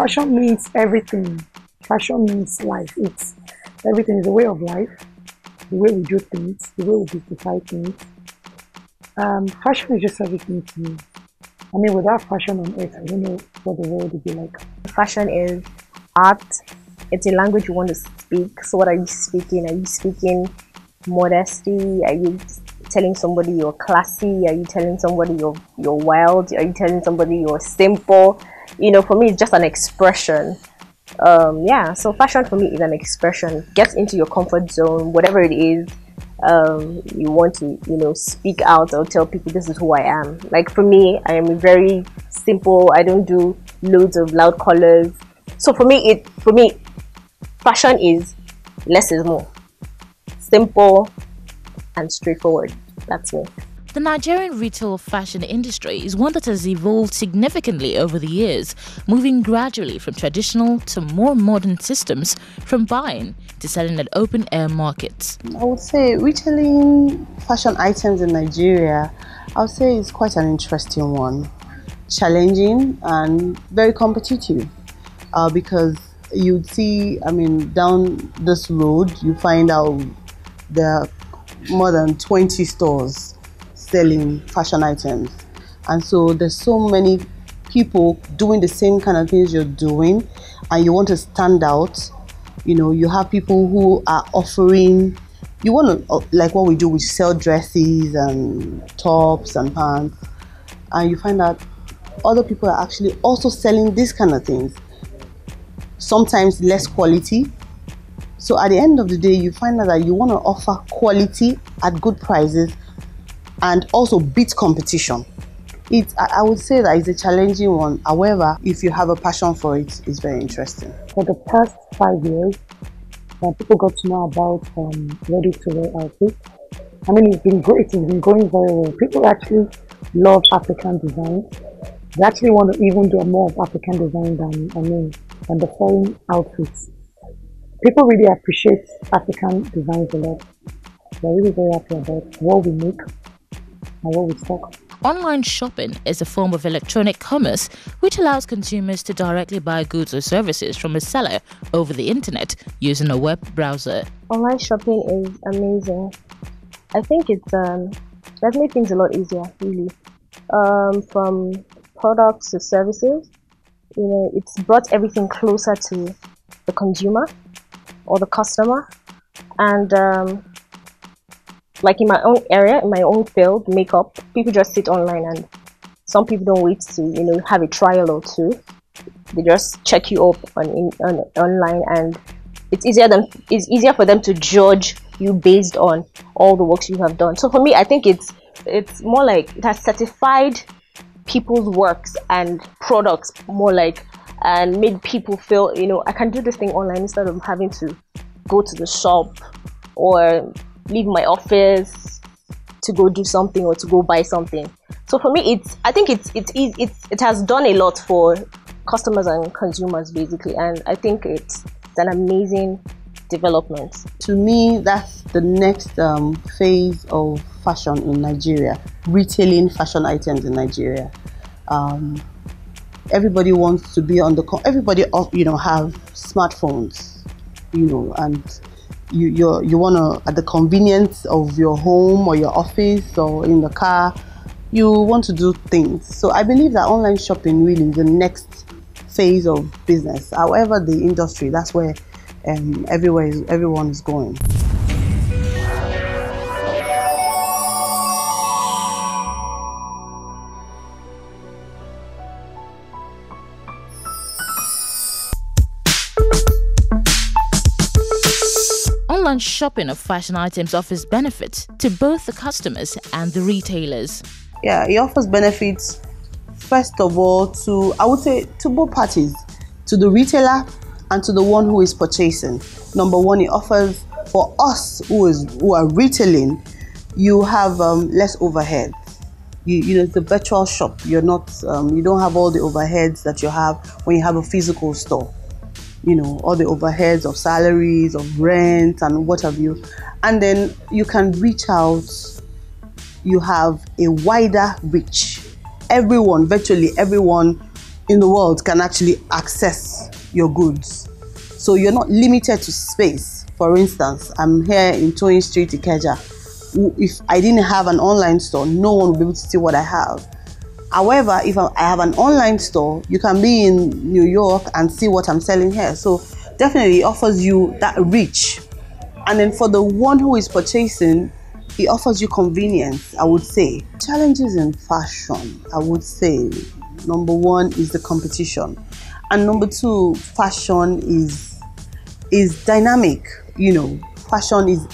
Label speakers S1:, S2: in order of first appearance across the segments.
S1: fashion means everything. Fashion means life. It's everything is a way of life, the way we do things, the way we beautify things. Um, fashion is just everything to me. I mean, without fashion on earth, I don't know what the world would be like.
S2: Fashion is art. It's a language you want to speak. So, what are you speaking? Are you speaking modesty? Are you telling somebody you're classy? Are you telling somebody you're you're wild? Are you telling somebody you're simple? You know, for me, it's just an expression. Um, yeah, so fashion for me is an expression. Get into your comfort zone, whatever it is. Um, you want to, you know, speak out or tell people this is who I am. Like for me, I am very simple. I don't do loads of loud colors. So for me, it for me, fashion is less is more. Simple and straightforward. That's me.
S3: The Nigerian retail fashion industry is one that has evolved significantly over the years, moving gradually from traditional to more modern systems, from buying to selling at open air markets.
S4: I would say retailing fashion items in Nigeria, I would say it's quite an interesting one, challenging and very competitive uh, because you'd see, I mean, down this road, you find out there are more than 20 stores selling fashion items. And so there's so many people doing the same kind of things you're doing and you want to stand out. You know, you have people who are offering you want to uh, like what we do we sell dresses and tops and pants and you find that other people are actually also selling these kind of things sometimes less quality so at the end of the day you find out that you want to offer quality at good prices and also beat competition. It, I would say that it's a challenging one. However, if you have a passion for it, it's very interesting.
S1: For the past five years, uh, people got to know about um, ready-to-wear outfits. I mean, it's been great. It's been going very well. People actually love African design. They actually want to even do more of African design than I mean than the foreign outfits. People really appreciate African designs a lot. They're really very happy about what we make
S3: Online shopping is a form of electronic commerce which allows consumers to directly buy goods or services from a seller over the internet using a web browser.
S2: Online shopping is amazing. I think it's um, made things a lot easier, really. Um, from products to services, you know, it's brought everything closer to the consumer or the customer, and um, like in my own area, in my own field, makeup, people just sit online and some people don't wait to, you know, have a trial or two. They just check you up on, in, on online and it's easier than it's easier for them to judge you based on all the works you have done. So for me, I think it's it's more like it has certified people's works and products more like and made people feel, you know, I can do this thing online instead of having to go to the shop or leave my office to go do something or to go buy something. So for me, it's I think it's it's it's it has done a lot for customers and consumers basically, and I think it's, it's an amazing development.
S4: To me, that's the next um, phase of fashion in Nigeria, retailing fashion items in Nigeria. Um, everybody wants to be on the everybody you know have smartphones, you know, and you you you want to at the convenience of your home or your office or in the car you want to do things. So i believe that online shopping really is the next phase of business. However the industry that's where um, everywhere is, everyone is going
S3: Online shopping of fashion items offers benefits to both the customers and the retailers.
S4: Yeah, it offers benefits first of all to I would say to both parties, to the retailer and to the one who is purchasing. Number one, it offers for us who is who are retailing, you have um, less overhead. You, you know, it's a virtual shop. You're not, um, you don't have all the overheads that you have when you have a physical store you know, all the overheads of salaries, of rent, and what have you. And then you can reach out, you have a wider reach. Everyone, virtually everyone in the world can actually access your goods. So you're not limited to space. For instance, I'm here in Toyin Street, Ikeja. If I didn't have an online store, no one would be able to see what I have. However, if I have an online store, you can be in New York and see what I'm selling here. So definitely offers you that reach. And then for the one who is purchasing, it offers you convenience, I would say. Challenges in fashion, I would say. Number one is the competition. And number two, fashion is is dynamic. You know, fashion is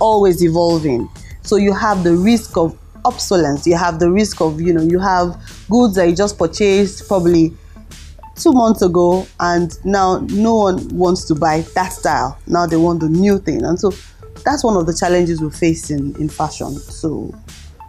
S4: always evolving. So you have the risk of obsolescence. You have the risk of, you know, you have goods that you just purchased probably two months ago and now no one wants to buy that style. Now they want the new thing. And so that's one of the challenges we face in, in fashion. So,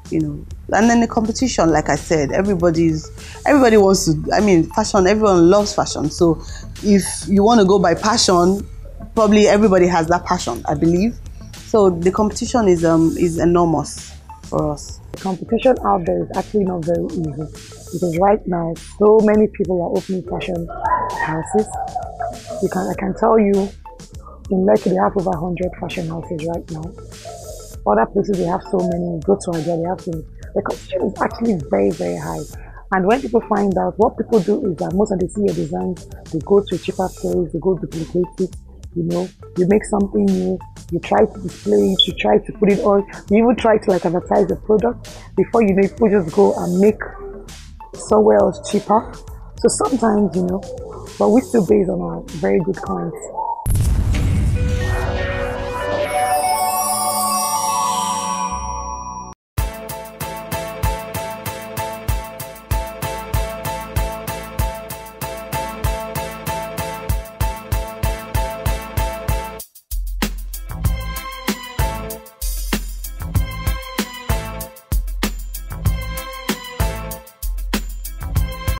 S4: you know, and then the competition, like I said, everybody's everybody wants to I mean fashion, everyone loves fashion. So if you want to go by passion, probably everybody has that passion, I believe. So the competition is um is enormous for us.
S1: The competition out there is actually not very easy because right now so many people are opening fashion houses. You can I can tell you in Lekki they have over 100 fashion houses right now. Other places they have so many. Go to Nigeria they have so many. The competition is actually very very high. And when people find out, what people do is that most of the see designs, they go to cheaper place, they go duplicate it, you know, you make something new, you try to display it, you try to put it on, you even try to like advertise the product. Before you know, people just go and make somewhere else cheaper. So sometimes, you know, but we still based on our very good clients.